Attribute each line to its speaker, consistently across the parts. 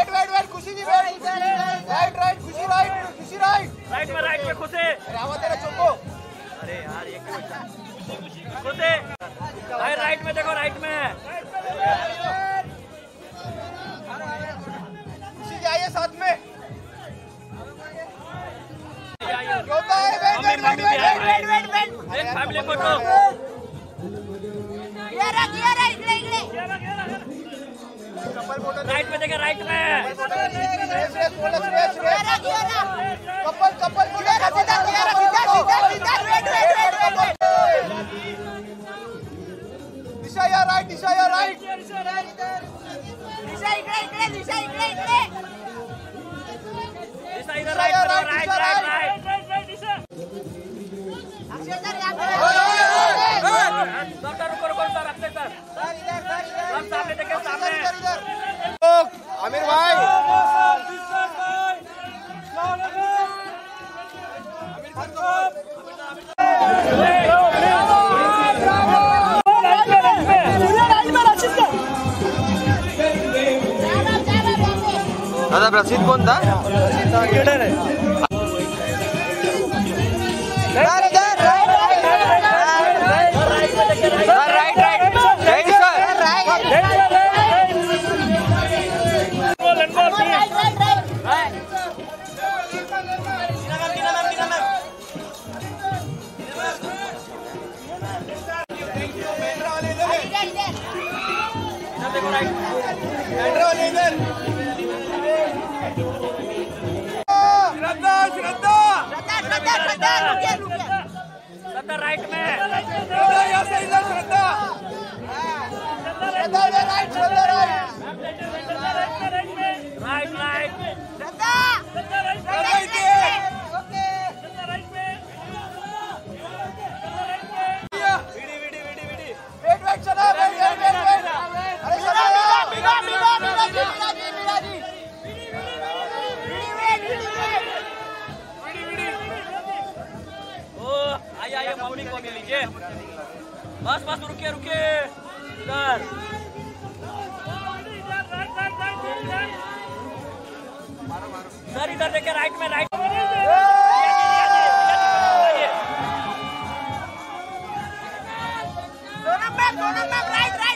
Speaker 1: Wait wait wait Khushi ji wait right right Khushi right Khushi right.
Speaker 2: Right में right में खुशी।
Speaker 1: अरे तेरा चुपो
Speaker 2: अरे यार ये क्यों बचा खुशी। भाई राइट में देखो राइट में।
Speaker 1: खुशी जी आइए साथ में। होता है वेट
Speaker 2: मम्मी
Speaker 1: वेट
Speaker 2: मम्मी भी
Speaker 1: वेट
Speaker 2: राइट में देखे राइट में
Speaker 1: कपल कपल सीधा सीधा सीधा वेट वेट वेट दिशा या राइट दिशा या राइट
Speaker 2: दिशा इधर। Right right right right sir sir सामने देखे सामने
Speaker 1: आमिर भाई
Speaker 2: इधर श्रद्धा
Speaker 1: श्रद्धा श्रद्धा
Speaker 2: श्रद्धा राइट में
Speaker 1: श्रद्धा श्रद्धा श्रद्धा श्रद्धा
Speaker 2: आइए मम्मी को भी लीजिए। बस बस, रुकिए रुकिए। इधर। सर, इधर देखिए राइट में राइट मैडम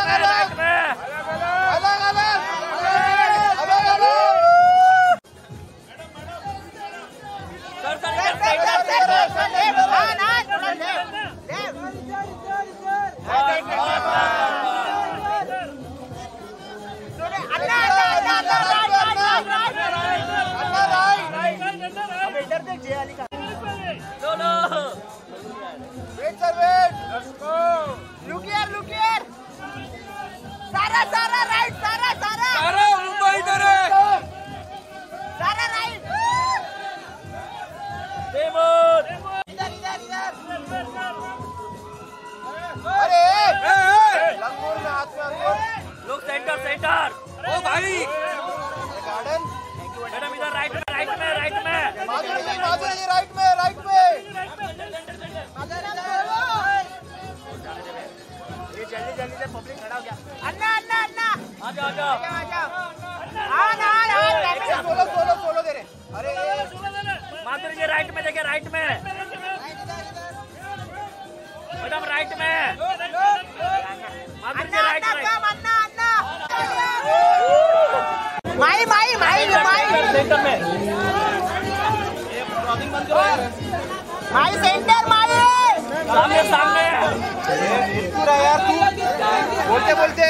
Speaker 2: इधर साइड
Speaker 1: अन्ना राइट
Speaker 2: लो लो
Speaker 1: वेट सर वेट
Speaker 3: सारा राइट सारा सारा।
Speaker 1: अरे मुंबई इधर है।
Speaker 3: सारा राइट।
Speaker 2: देवोद।
Speaker 3: इधर इधर इधर
Speaker 1: अरे लंगूर में हाथ में
Speaker 2: लोग सेंटर सेंटर।
Speaker 1: ओ भाई। सोलो सोलो सोलो दे रहे अरे
Speaker 2: माधुरी जी राइट में देखिए राइट में। मैडम राइट में। माधुरी जी राइट राइट
Speaker 3: अन्ना अन्ना माई माई माई। माई
Speaker 2: सेंटर में।
Speaker 3: माई सेंटर माई।
Speaker 2: सामने सामने।
Speaker 1: यार तू। बोलते बोलते।